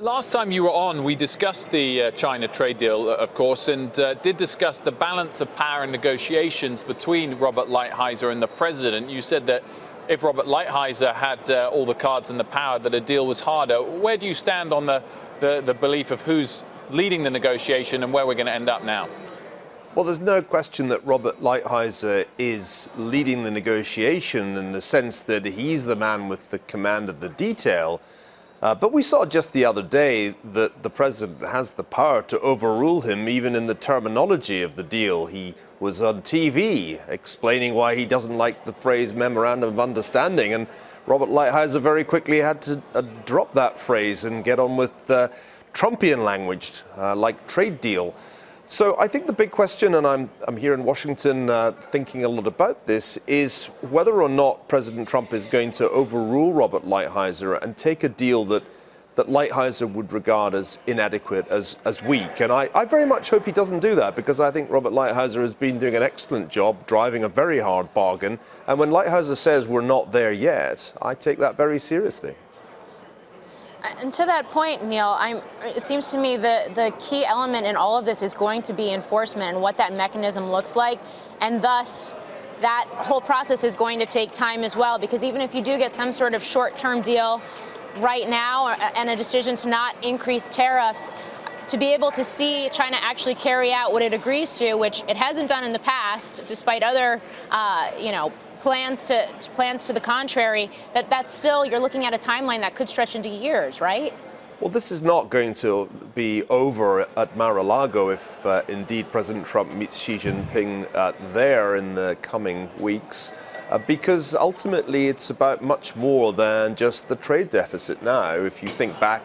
Last time you were on, we discussed the uh, China trade deal, uh, of course, and uh, did discuss the balance of power and negotiations between Robert Lighthizer and the president. You said that if Robert Lighthizer had uh, all the cards and the power, that a deal was harder. Where do you stand on the, the, the belief of who's leading the negotiation and where we're going to end up now? Well, there's no question that Robert Lighthizer is leading the negotiation in the sense that he's the man with the command of the detail. Uh, but we saw just the other day that the president has the power to overrule him even in the terminology of the deal. He was on TV explaining why he doesn't like the phrase memorandum of understanding, and Robert Lighthizer very quickly had to uh, drop that phrase and get on with uh, Trumpian language uh, like trade deal. So I think the big question, and I'm, I'm here in Washington uh, thinking a lot about this, is whether or not President Trump is going to overrule Robert Lighthizer and take a deal that, that Lighthizer would regard as inadequate, as, as weak. And I, I very much hope he doesn't do that because I think Robert Lighthizer has been doing an excellent job driving a very hard bargain. And when Lighthizer says we're not there yet, I take that very seriously. And to that point, Niall, I'm, it seems to me the, the key element in all of this is going to be enforcement and what that mechanism looks like. And thus, that whole process is going to take time as well, because even if you do get some sort of short term deal right now and a decision to not increase tariffs, to be able to see China actually carry out what it agrees to, which it hasn't done in the past, despite other, uh, you know, plans to plans to the contrary, that that's still you're looking at a timeline that could stretch into years, right? Well, this is not going to be over at Mar-a-Lago if uh, indeed President Trump meets Xi Jinping uh, there in the coming weeks. Uh, because ultimately it's about much more than just the trade deficit now. If you think back,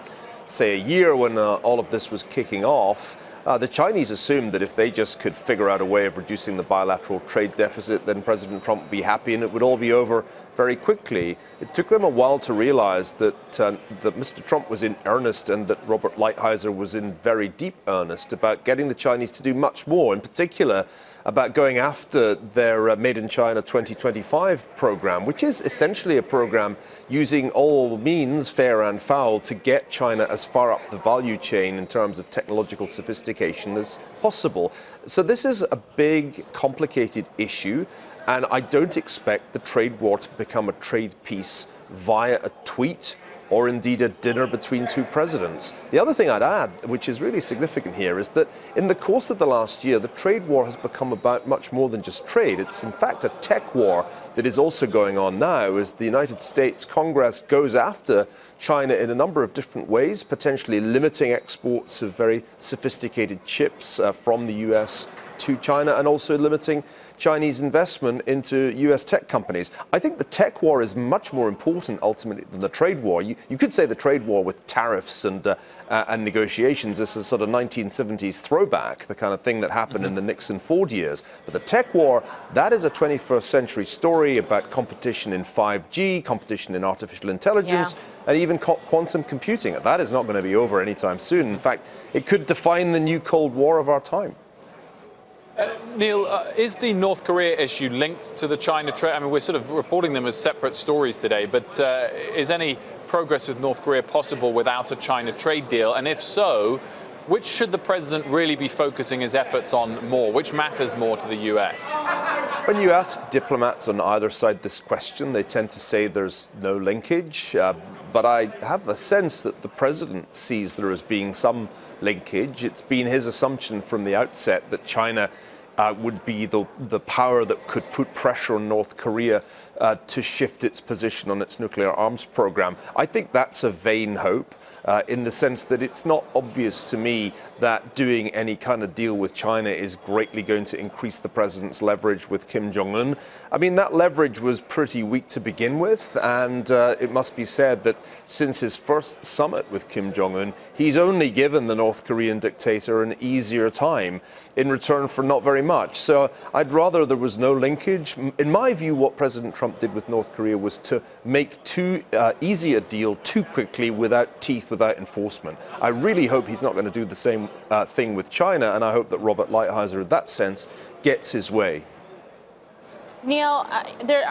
say, a year when uh, all of this was kicking off, uh, the Chinese assumed that if they just could figure out a way of reducing the bilateral trade deficit, then President Trump would be happy and it would all be over very quickly. It took them a while to realize that, uh, that Mr. Trump was in earnest and that Robert Lighthizer was in very deep earnest about getting the Chinese to do much more, in particular about going after their uh, Made in China 2025 program, which is essentially a program using all means, fair and foul, to get China as far up the value chain in terms of technological sophistication as possible. So this is a big, complicated issue, and I don't expect the trade war to become a trade peace via a tweet or indeed a dinner between two presidents. The other thing I'd add, which is really significant here, is that in the course of the last year, the trade war has become about much more than just trade. It's in fact a tech war that is also going on now as the United States Congress goes after China in a number of different ways, potentially limiting exports of very sophisticated chips uh, from the US to China and also limiting Chinese investment into US tech companies. I think the tech war is much more important ultimately than the trade war. You, you could say the trade war with tariffs and, uh, uh, and negotiations is a sort of 1970s throwback, the kind of thing that happened mm -hmm. in the Nixon Ford years. But the tech war, that is a 21st century story about competition in 5G, competition in artificial intelligence. Yeah. And even quantum computing. That is not going to be over anytime soon. In fact, it could define the new Cold War of our time. Uh, Niall, uh, is the North Korea issue linked to the China trade? I mean, we're sort of reporting them as separate stories today, but uh, is any progress with North Korea possible without a China trade deal? And if so, which should the president really be focusing his efforts on more? Which matters more to the US? When you ask diplomats on either side this question, they tend to say there's no linkage. Uh, but I have a sense that the president sees there as being some linkage. It's been his assumption from the outset that China uh, would be the, the power that could put pressure on North Korea uh, to shift its position on its nuclear arms program. I think that's a vain hope uh, in the sense that it's not obvious to me that doing any kind of deal with China is greatly going to increase the president's leverage with Kim Jong un. I mean, that leverage was pretty weak to begin with, and uh, it must be said that since his first summit with Kim Jong un, he's only given the North Korean dictator an easier time in return for not very much. So I'd rather there was no linkage. In my view, what President Trump did with North Korea was to make too uh, easy a deal too quickly without teeth without enforcement. I really hope he's not going to do the same uh, thing with China, and I hope that Robert Lighthizer, in that sense, gets his way. Niall, uh,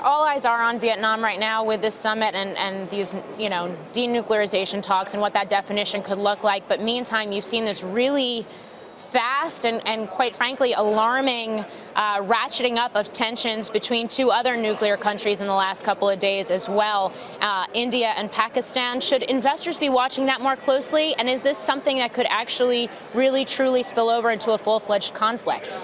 all eyes are on Vietnam right now with this summit and, and these, you know, denuclearization talks and what that definition could look like. But meantime, you've seen this really fast and, and quite frankly alarming uh, ratcheting up of tensions between two other nuclear countries in the last couple of days as well, uh, India and Pakistan. Should investors be watching that more closely? And is this something that could actually really truly spill over into a full-fledged conflict?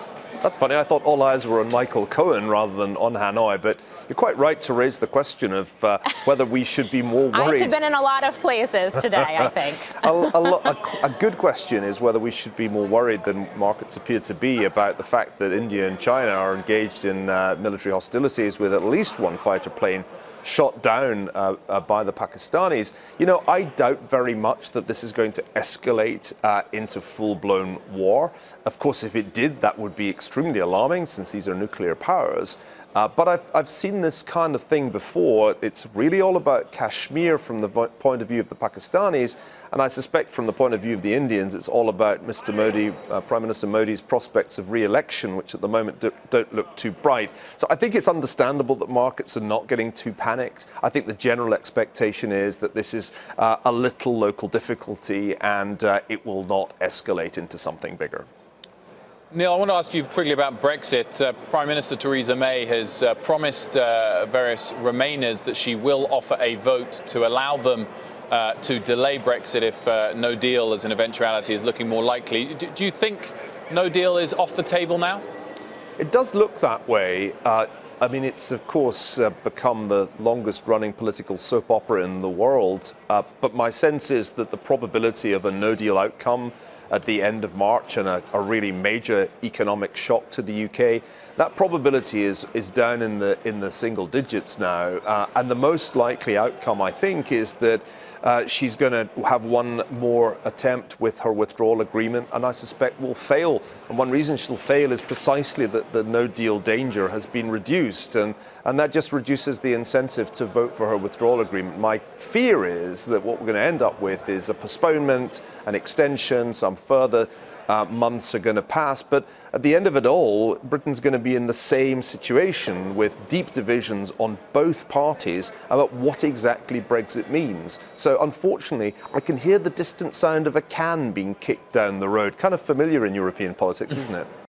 That's funny. I thought all eyes were on Michael Cohen rather than on Hanoi, but you're quite right to raise the question of uh, whether we should be more worried. Eyes have been in a lot of places today, I think. a, a, a, a, good question is whether we should be more worried than markets appear to be about the fact that India and China are engaged in uh, military hostilities with at least one fighter plane shot down uh, uh, by the Pakistanis. You know, I doubt very much that this is going to escalate uh, into full blown war. Of course, if it did, that would be extremely alarming since these are nuclear powers. Uh, but I've, I've seen this kind of thing before. It's really all about Kashmir from the point of view of the Pakistanis, and I suspect from the point of view of the Indians, it's all about Mr. Modi, uh, Prime Minister Modi's prospects of re-election, which at the moment do, don't look too bright. So I think it's understandable that markets are not getting too panicked. I think the general expectation is that this is uh, a little local difficulty and uh, it will not escalate into something bigger. Niall, I want to ask you quickly about Brexit. Uh, Prime Minister Theresa May has uh, promised uh, various Remainers that she will offer a vote to allow them uh, to delay Brexit if uh, no deal as an eventuality is looking more likely. Do, do, you think no deal is off the table now? It does look that way. Uh, I mean, it's of course become the longest running political soap opera in the world, but my sense is that the probability of a no deal outcome at the end of March and a, a really major economic shock to the UK. That probability is, is down in the, in the single digits now. Uh, and the most likely outcome, I think, is that uh, she's going to have one more attempt with her withdrawal agreement, and I suspect will fail. And one reason she'll fail is precisely that the no deal danger has been reduced, and, and that just reduces the incentive to vote for her withdrawal agreement. My fear is that what we're going to end up with is a postponement, an extension, some further uh, months are going to pass. But at the end of it all, Britain's going to be in the same situation with deep divisions on both parties about what exactly Brexit means. So unfortunately, I can hear the distant sound of a can being kicked down the road. Kind of familiar in European politics, isn't it?